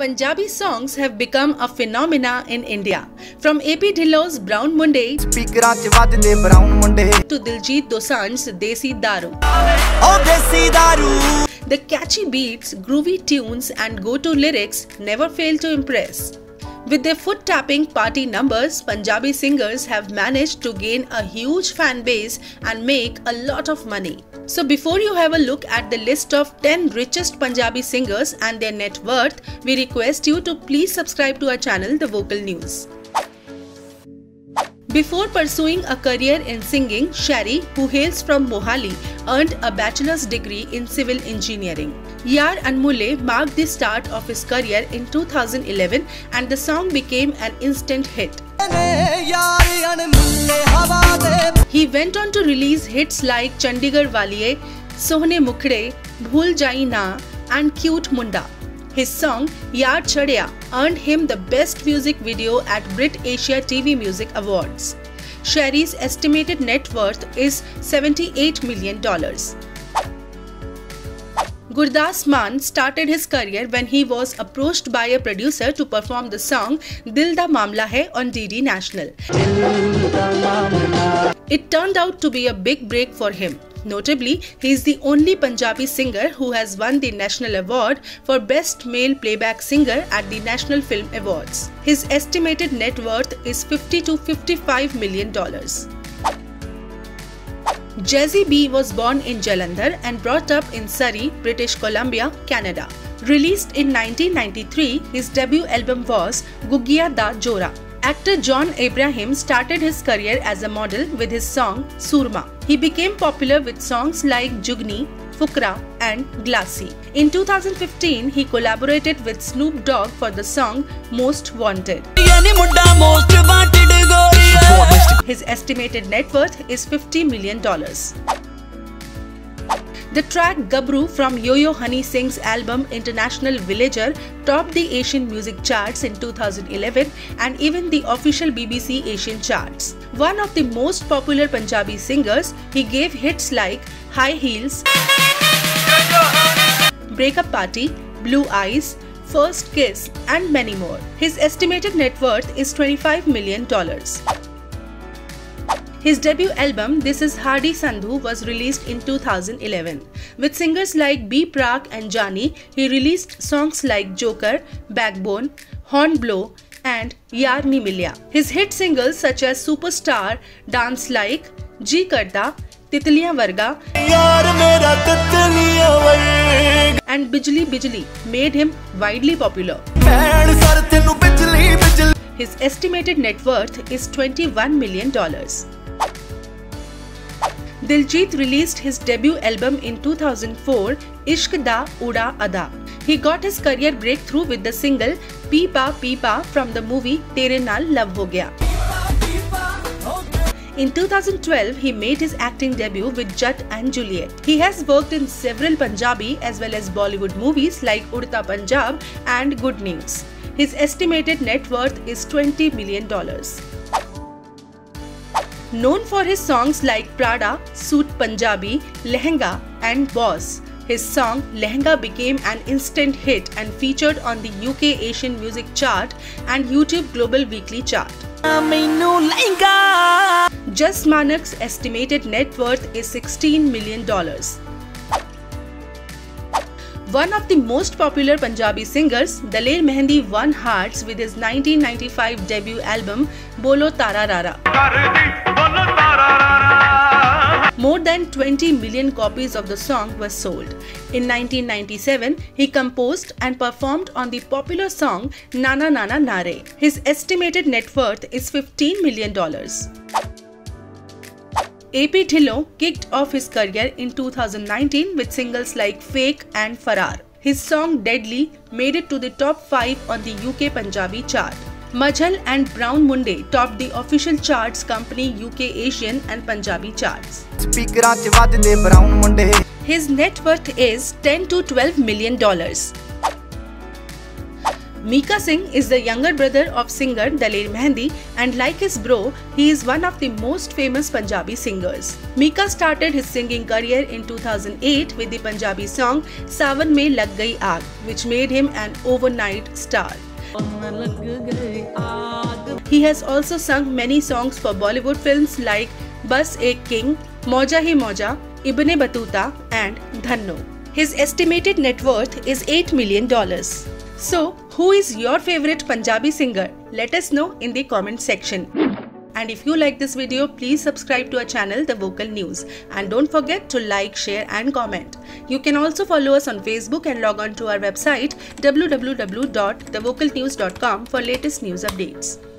Punjabi songs have become a phenomena in India. From AP Dhillon's Brown Munde to Diljit Dosanjh's Desi Daroo. The catchy beats, groovy tunes and go-to lyrics never fail to impress. With their foot tapping party numbers, Punjabi singers have managed to gain a huge fan base and make a lot of money. So, before you have a look at the list of 10 richest Punjabi singers and their net worth, we request you to please subscribe to our channel, The Vocal News. Before pursuing a career in singing, Sharry, who hails from Mohali, earned a bachelor's degree in civil engineering. Yaar Anmulle marked the start of his career in 2011 and the song became an instant hit. He went on to release hits like Chandigarh Waliye, Sohne Mukre, Bhul Jai Na, and Cute Munda. His song Yaar Chadya earned him the Best Music Video at Brit Asia TV Music Awards. Sharry's estimated net worth is $78 million. Gurdas Maan started his career when he was approached by a producer to perform the song Dil Da Mamla Hai on DD National. It turned out to be a big break for him. Notably, he is the only Punjabi singer who has won the National Award for Best Male Playback Singer at the National Film Awards. His estimated net worth is 50 to 55 million dollars. Jazzy B was born in Jalandhar and brought up in Surrey, British Columbia, Canada. Released in 1993, his debut album was Gugia Da Jora. Actor John Abraham started his career as a model with his song Surma. He became popular with songs like Jugni, Fukra, and Glassy. In 2015, he collaborated with Snoop Dogg for the song Most Wanted. His estimated net worth is $50 million. The track Gabru from Yo-Yo Honey Singh's album International Villager topped the Asian music charts in 2011 and even the official BBC Asian charts. One of the most popular Punjabi singers, he gave hits like High Heels, Breakup Party, Blue Eyes, First Kiss and many more. His estimated net worth is $25 million. His debut album This Is Harrdy Sandhu was released in 2011. With singers like B. Prak and Jaani, he released songs like Joker, Backbone, Horn Blow, and Yaar Ni Milya. His hit singles such as Superstar, Dance Like, G Karta, Titliya Varga, and Bijli Bijli made him widely popular. His estimated net worth is $21 million. Diljit released his debut album in 2004, Ishq Da Uda Ada. He got his career breakthrough with the single Peepa Peepa from the movie Tere Naal Love Ho Gaya. In 2012, he made his acting debut with Jat and Juliet. He has worked in several Punjabi as well as Bollywood movies like Udta Punjab and Good News. His estimated net worth is $20 million. Known for his songs like Prada, Suit Punjabi, Lehenga, and Boss, his song Lehenga became an instant hit and featured on the UK Asian Music Chart and YouTube Global Weekly Chart. Jass Manak's estimated net worth is $16 million. One of the most popular Punjabi singers, Daler Mehndi won hearts with his 1995 debut album Bolo Tara Rara. More than 20 million copies of the song were sold. In 1997, he composed and performed on the popular song Nana Nana Nare. His estimated net worth is $15 million. AP Dhillon kicked off his career in 2019 with singles like Fake and Farar. His song Deadly made it to the top 5 on the UK Punjabi chart. Majhail and Brown Munde topped the official charts company UK Asian and Punjabi charts. His net worth is 10 to 12 million dollars. Mika Singh is the younger brother of singer Daler Mehndi and like his bro, he is one of the most famous Punjabi singers. Mika started his singing career in 2008 with the Punjabi song Sawan Me Lag Gayi Aag which made him an overnight star. He has also sung many songs for Bollywood films like Bas Ek King, Moja Hi Moja, Ibne Batuta and Dhanno. His estimated net worth is $8 million. So, who is your favorite Punjabi singer? Let us know in the comment section. And if you like this video, please subscribe to our channel, The Vocal News. And don't forget to like, share and comment. You can also follow us on Facebook and log on to our website www.thevocalnews.com for latest news updates.